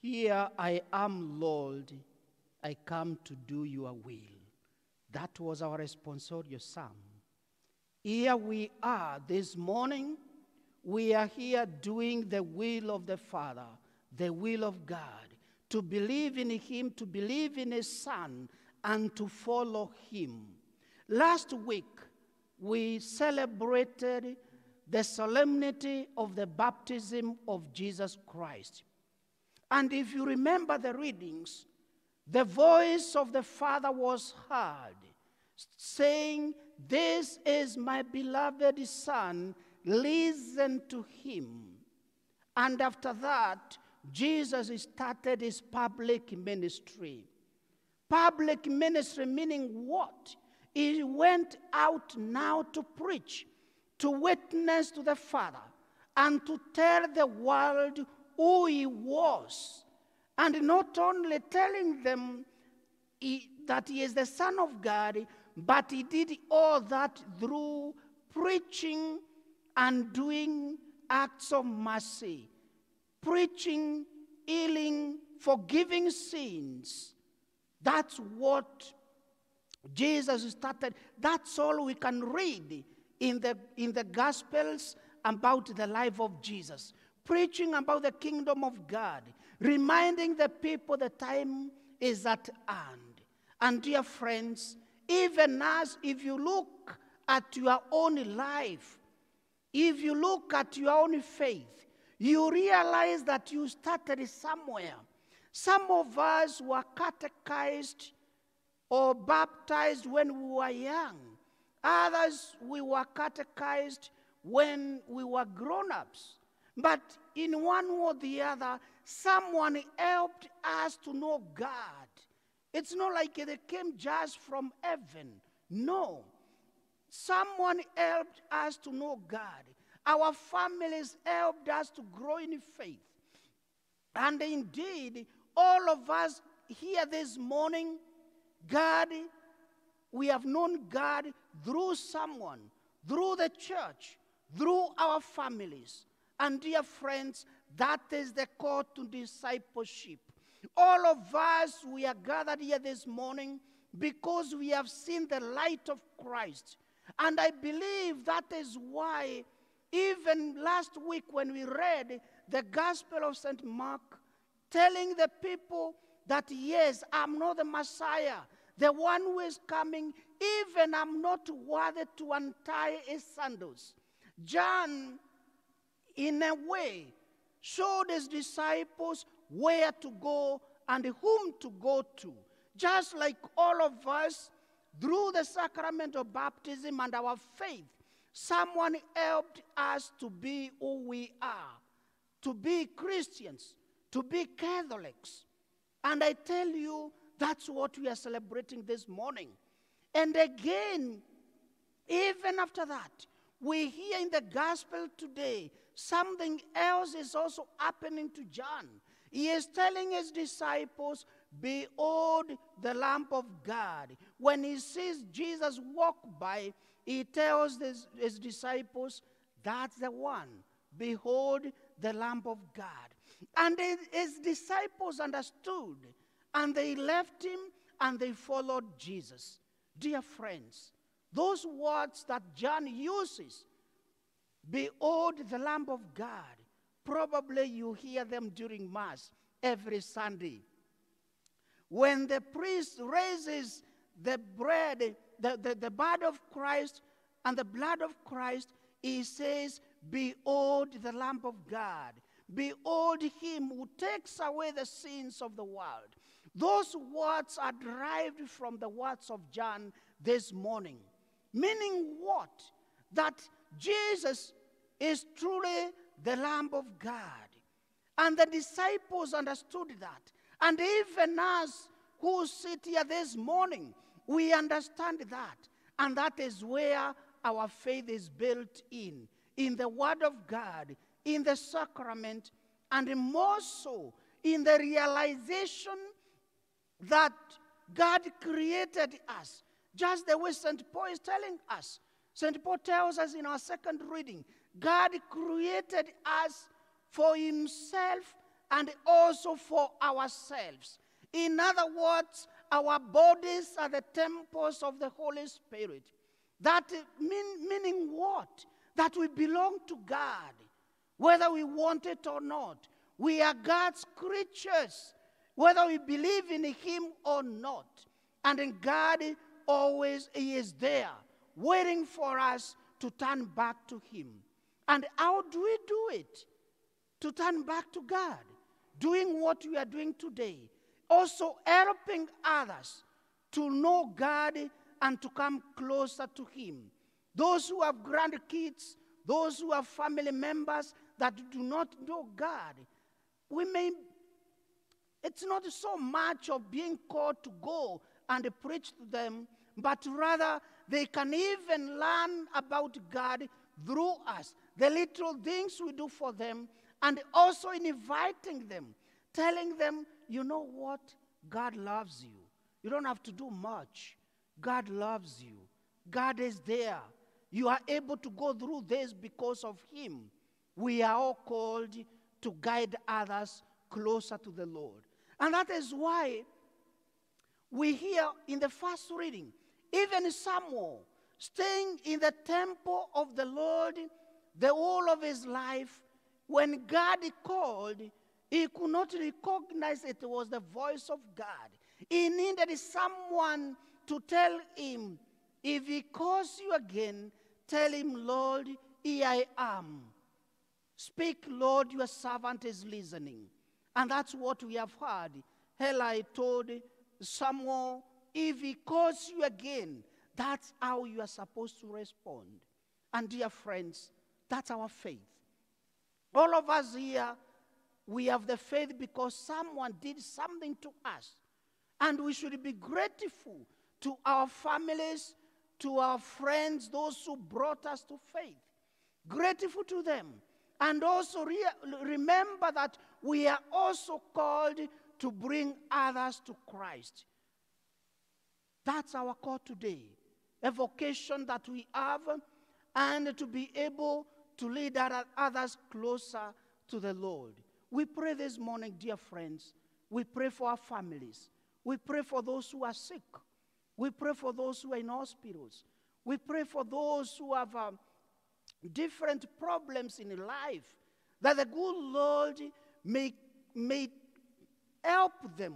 Here I am, Lord. I come to do your will. That was our responsorial psalm. Here we are this morning. We are here doing the will of the Father, the will of God, to believe in Him, to believe in His Son, and to follow Him. Last week, we celebrated the solemnity of the baptism of Jesus Christ. And if you remember the readings, the voice of the Father was heard saying, This is my beloved Son, listen to him. And after that, Jesus started his public ministry. Public ministry meaning what? He went out now to preach, to witness to the Father, and to tell the world who he was. And not only telling them he, that he is the Son of God, but he did all that through preaching and doing acts of mercy, preaching, healing, forgiving sins. That's what Jesus started. That's all we can read in the, in the Gospels about the life of Jesus. Preaching about the kingdom of God, reminding the people the time is at hand. And dear friends, even as if you look at your own life, if you look at your own faith, you realize that you started somewhere. Some of us were catechized or baptized when we were young. Others, we were catechized when we were grown ups. But in one way or the other, someone helped us to know God. It's not like they came just from heaven. No. Someone helped us to know God. Our families helped us to grow in faith. And indeed, all of us here this morning, God, we have known God through someone, through the church, through our families. And dear friends, that is the call to discipleship. All of us, we are gathered here this morning because we have seen the light of Christ. And I believe that is why, even last week when we read the Gospel of St. Mark, telling the people that, yes, I'm not the Messiah, the one who is coming, even I'm not worthy to untie his sandals. John, in a way, showed his disciples where to go and whom to go to. Just like all of us, through the sacrament of baptism and our faith, someone helped us to be who we are, to be Christians, to be Catholics. And I tell you, that's what we are celebrating this morning. And again, even after that, we hear in the gospel today something else is also happening to John. He is telling his disciples, Behold the Lamb of God. When he sees Jesus walk by, he tells his, his disciples, That's the one. Behold the Lamb of God. And his disciples understood, and they left him and they followed Jesus. Dear friends, those words that John uses, Behold the Lamb of God, Probably you hear them during Mass every Sunday. When the priest raises the bread, the, the, the body of Christ and the blood of Christ, he says, Behold the Lamb of God. Behold him who takes away the sins of the world. Those words are derived from the words of John this morning. Meaning what? That Jesus is truly the Lamb of God. And the disciples understood that. And even us who sit here this morning, we understand that. And that is where our faith is built in in the Word of God, in the sacrament, and more so in the realization that God created us, just the way St. Paul is telling us. St. Paul tells us in our second reading God created us for Himself and also for ourselves. In other words, our bodies are the temples of the Holy Spirit. That mean, meaning what? That we belong to God, whether we want it or not. We are God's creatures, whether we believe in Him or not. And in God, always He is there, waiting for us to turn back to Him. And how do we do it? To turn back to God, doing what we are doing today. Also, helping others to know God and to come closer to Him. Those who have grandkids, those who have family members that do not know God, we may, it's not so much of being called to go and preach to them, but rather they can even learn about God through us. The little things we do for them, and also in inviting them, telling them, you know what? God loves you. You don't have to do much. God loves you. God is there. You are able to go through this because of Him. We are all called to guide others closer to the Lord. And that is why we hear in the first reading, even Samuel staying in the temple of the Lord the whole of his life, when God called, he could not recognize it was the voice of God. He needed someone to tell him, if he calls you again, tell him, Lord, here I am. Speak, Lord, your servant is listening. And that's what we have heard. Eli told Samuel, if he calls you again, that's how you are supposed to respond. And dear friends, that's our faith. All of us here, we have the faith because someone did something to us. And we should be grateful to our families, to our friends, those who brought us to faith. Grateful to them. And also re- remember that we are also called to bring others to Christ. That's our call today. A vocation that we have, and to be able to lead others closer to the Lord. We pray this morning, dear friends. We pray for our families. We pray for those who are sick. We pray for those who are in hospitals. We pray for those who have um, different problems in life, that the good Lord may, may help them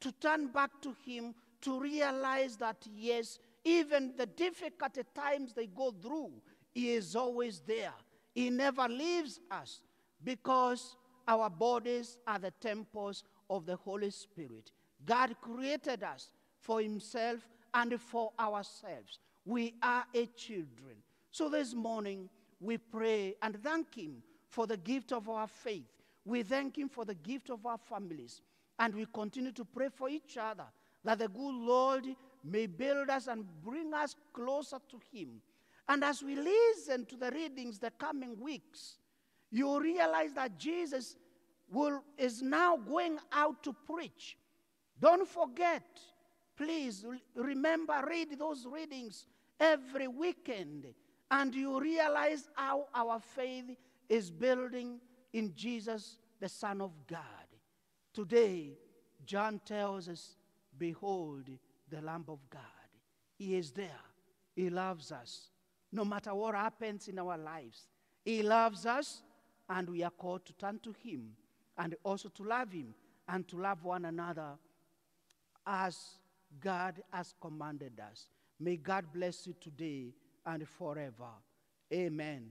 to turn back to Him, to realize that, yes, even the difficult times they go through, He is always there. He never leaves us because our bodies are the temples of the Holy Spirit. God created us for Himself and for ourselves. We are a children. So this morning, we pray and thank Him for the gift of our faith. We thank Him for the gift of our families. And we continue to pray for each other that the good Lord may build us and bring us closer to Him. And as we listen to the readings the coming weeks, you realize that Jesus will, is now going out to preach. Don't forget, please remember, read those readings every weekend, and you realize how our faith is building in Jesus, the Son of God. Today, John tells us, Behold, the Lamb of God. He is there. He loves us. No matter what happens in our lives, He loves us, and we are called to turn to Him and also to love Him and to love one another as God has commanded us. May God bless you today and forever. Amen.